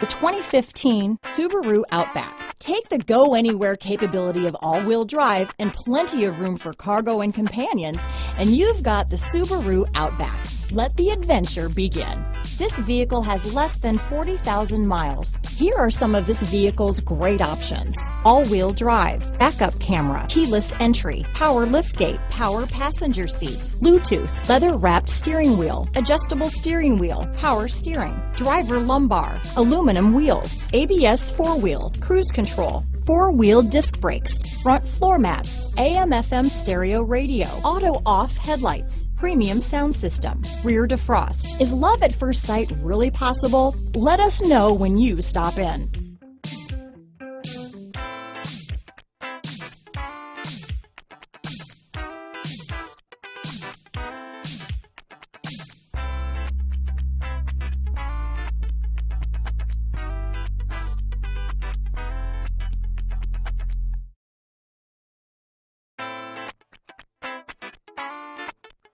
The 2015 Subaru Outback. Take the go anywhere capability of all-wheel drive and plenty of room for cargo and companions, and you've got the Subaru Outback. Let the adventure begin. This vehicle has less than 40,000 miles. Here are some of this vehicle's great options. All-wheel drive, backup camera, keyless entry, power liftgate, power passenger seat, Bluetooth, leather-wrapped steering wheel, adjustable steering wheel, power steering, driver lumbar, aluminum wheels, ABS four-wheel, cruise control, four-wheel disc brakes, front floor mats, AM FM stereo radio, auto off headlights, premium sound system, rear defrost. Is love at first sight really possible? Let us know when you stop in.